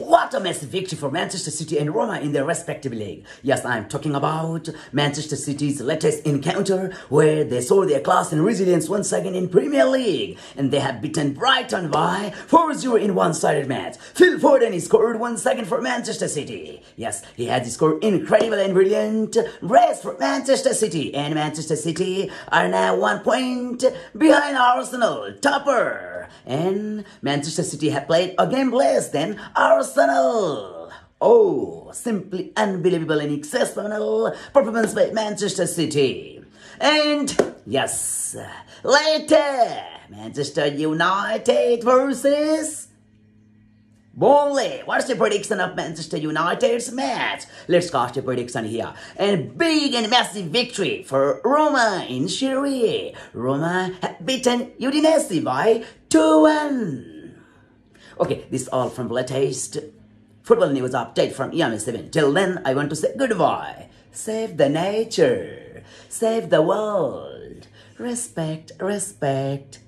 What a massive victory for Manchester City and Roma in their respective league. Yes, I'm talking about Manchester City's latest encounter where they saw their class and resilience once again in Premier League and they have beaten Brighton by 4-0 in one-sided match. Phil Foden scored one second for Manchester City. Yes, he has scored incredible and brilliant brace for Manchester City and Manchester City are now one point behind Arsenal, topper. And Manchester City have played a game less than Arsenal. Oh, simply unbelievable and exceptional performance by Manchester City. And yes, later, Manchester United versus Burnley. What's the prediction of Manchester United's match? Let's cast a prediction here. And big and massive victory for Roma in Serie. Roma have beaten Udinese by 2-1. Okay, this is all from latest football news update from EM7. Till then, I want to say goodbye. Save the nature. Save the world. Respect, respect.